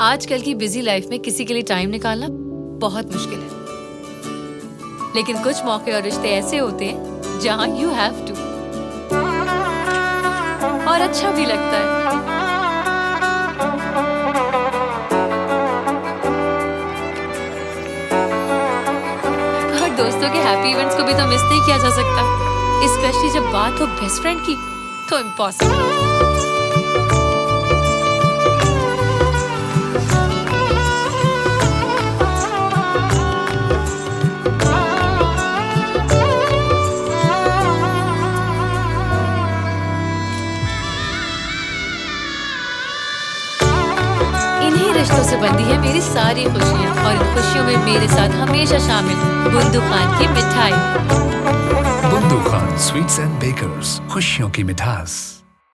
आजकल की busy life में किसी के लिए टाइम निकालना बहुत मुश्किल है। लेकिन कुछ मौके और रिश्ते ऐसे होते हैं जहाँ यू हैव टू और अच्छा भी लगता है। और दोस्तों के हैप्पी इवेंट्स को भी तो मिस नहीं किया जा सकता। स्पेशली जब बात हो बेस्ट फ्रेंड की। तो इम्पॉसिबल रिश्तों से बनती है मेरी सारी खुशियाँ और इन खुशियों में मेरे साथ हमेशा शामिल बुंदू खान की मिठाई। स्वीट्स एंड बेकर्स खुशियों की मिठास।